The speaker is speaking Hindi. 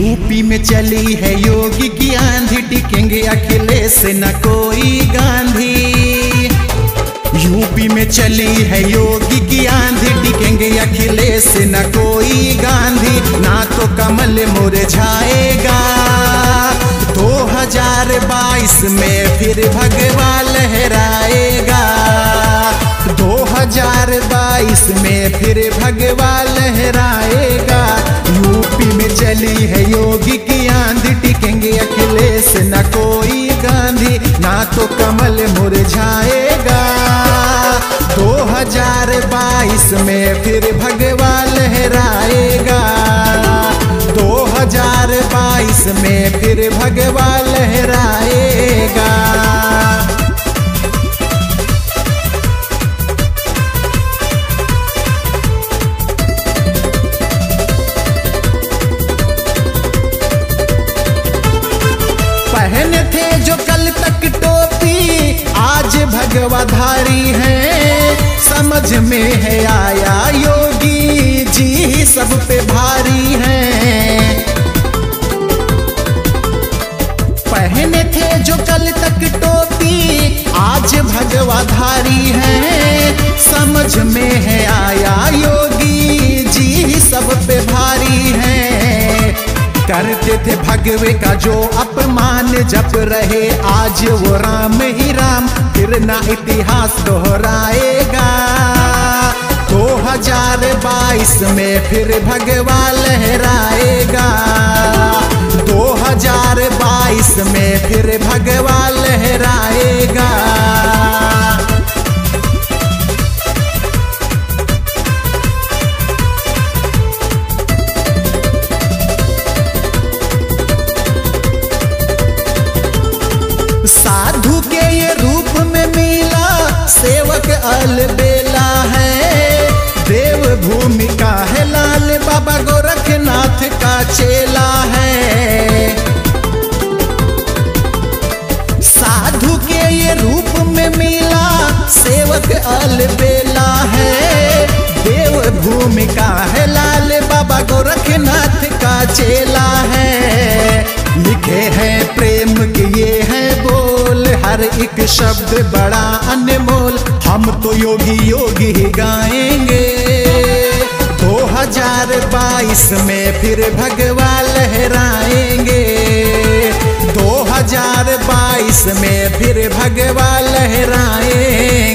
में चली है योगी की आंधी। टिकेंगे अखिलेश न कोई गांधी। यूपी में चली है योगी की आंधी। टिकेंगे अखिलेश न कोई गांधी। ना तो कमल मुरझाएगा 2022 में फिर भगवा लहराएगा। 2022 में फिर भगवा लहराएगा। यूपी में चली है योगी की आंधी, टिकेंगे अखिलेश, न कोई गांधी, ना तो कमल मुरझाएगा 2022 में फिर भगवा लहराएगा। 2022 में फिर भगवा लहराएगा। भगवाधारी है, समझ में है आया योगी जी, सब पे भारी है। पहने थे जो कल तक टोपी, आज भगवाधारी है। समझ में है आया योगी जी, सब पे भारी है। करते थे भगवे का जो अपमान जप रहे आज वो राम ही राम, फिर ना इतिहास दोहराएगा। 2022 में फिर भगवा लहराएगा। 2022 में फिर भगवा सेवक अलबेला है। देव भूमि का है लाल बाबा गोरखनाथ का चेला है। साधु के ये रूप में मिला सेवक अलबेला है। देव भूमि का है लाल बाबा गोरखनाथ का चेला है। लिखे हैं प्रेम के ये है बोल, हर एक शब्द बड़ा अनमोल। हम तो योगी योगी ही गाएँगे। 2022 में फिर भगवा लहराएँगे। 2022 में फिर भगवा लहराएँगे।